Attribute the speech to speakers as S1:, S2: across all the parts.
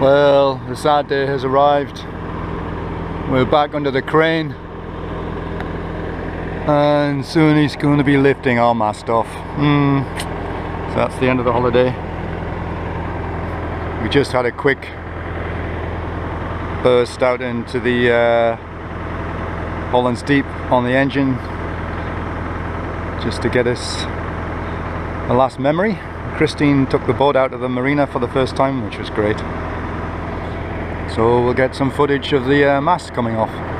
S1: Well, the sad day has arrived. We're back under the crane. And soon he's going to be lifting our mast off. Hmm. So that's the end of the holiday. We just had a quick burst out into the uh, Hollands Diep on the engine just to get us a last memory. Christine took the boat out of the marina for the first time, which was great. So we'll get some footage of the uh, mast coming off.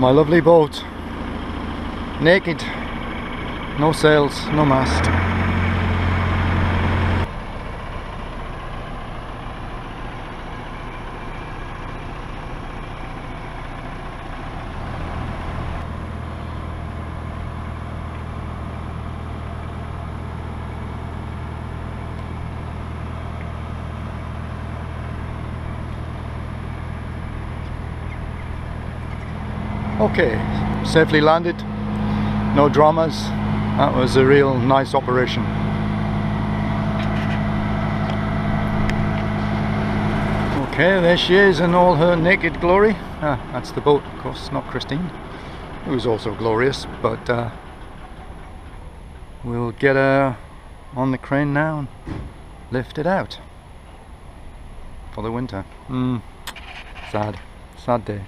S1: My lovely boat. Naked. No sails, no mast. Okay, safely landed, no dramas. That was a real nice operation. Okay, there she is in all her naked glory. Ah, that's the boat, of course, not Christine, who's also glorious, but uh, we'll get her on the crane now and lift it out for the winter. Mm, sad, sad day.